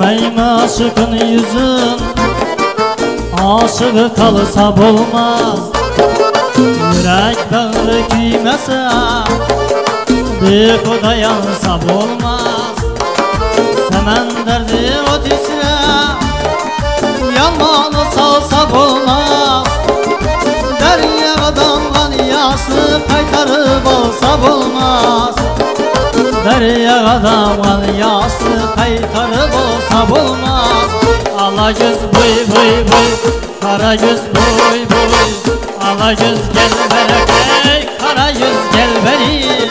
Göreyim aşıkın yüzün. Aşığı kalsa bulmaz. Yürek bağrı küymese Bir koda yansa bulmaz. Semen derdi o disine Yanmalı salsa bulmaz. Deryadan yası kaytarıp olsa bulmaz Deryadan yası kaytarıp olsa bulmaz. Ala göz buy buy buy Kara göz buy buy. Ala göz gel berek Kara göz gel beri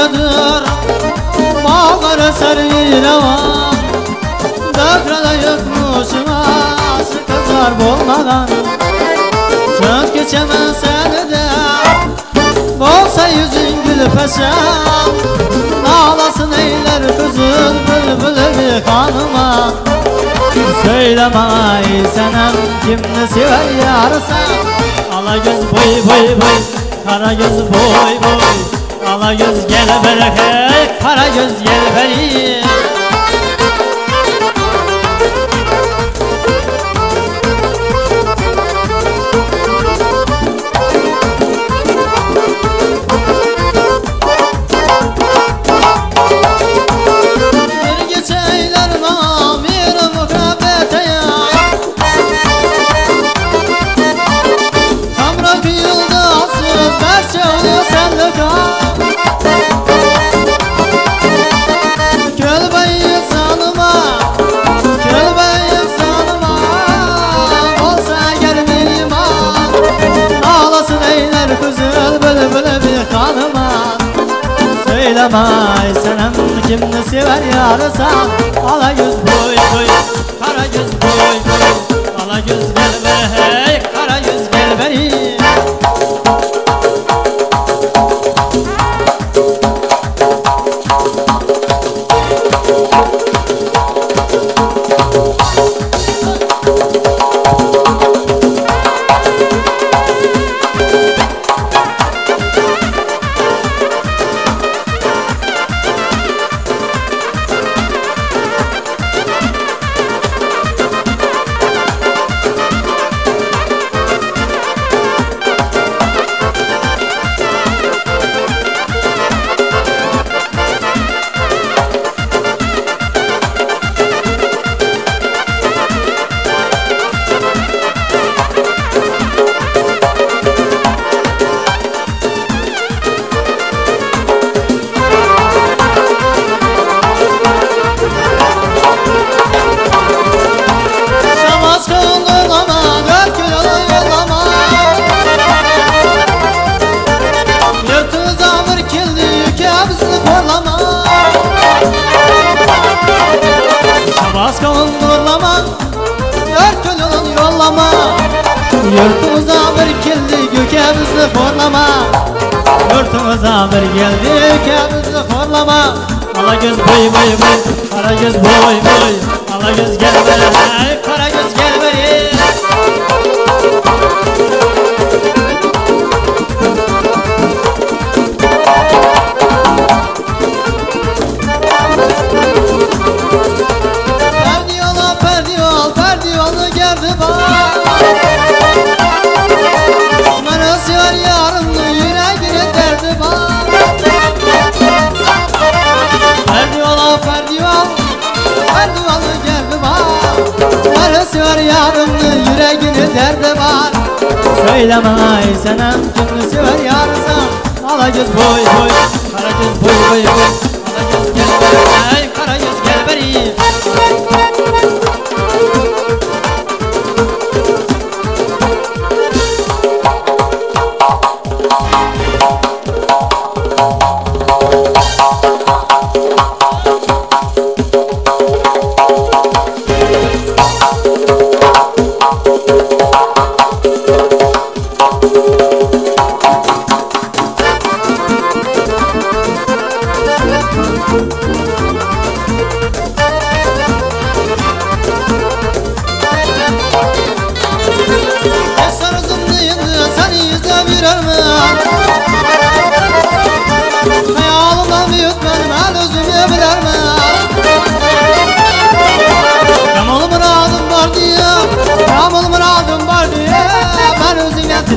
bendedir Bağları serilevan Dökrede yıkmışım Aşık kızlar bulmadan Söz geçemez seni de Bolsa yüzün gül peşen Ağlasın eyler kızın Bülbülü bir kanıma. Söyleme ay senem Kimini sever yarısan Ala göz boy boy boy Kara göz boy boy Ala göz gel bereke Kara göz gel beri Söyleme ay senem kimini sever yarısan Ala göz boy boy Kara göz boy boy. Ala göz gel be hey Kara göz gel beri Yırtığız amır kildi Yüke bizi korlama Yırtığız amır geldi Yüke bizi korlama Ala göz boy boy boy Kara göz boy boy Ala göz gel beri Kara göz gel beri Perdi yola perdi yol perdi yolu geldi bak yolu geldi bak Neresi var yarımlı yüreğine derdi var. Söyleme ay senem kimini sever yarısan Ala göz boy boy. Kara göz boy boy boy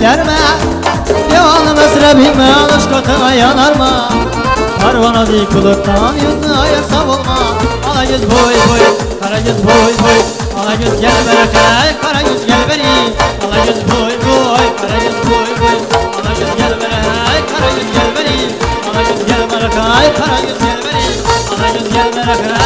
dilerme. Yalanım esrebime alış katına yanarma. Parvana değil kuluktan yüzünü ayır savunma Alagöz boy boy, karagöz boy boy. Alagöz gel bereke, karagöz gel beri Alagöz boy Ay karagöz gel beni, karagöz gel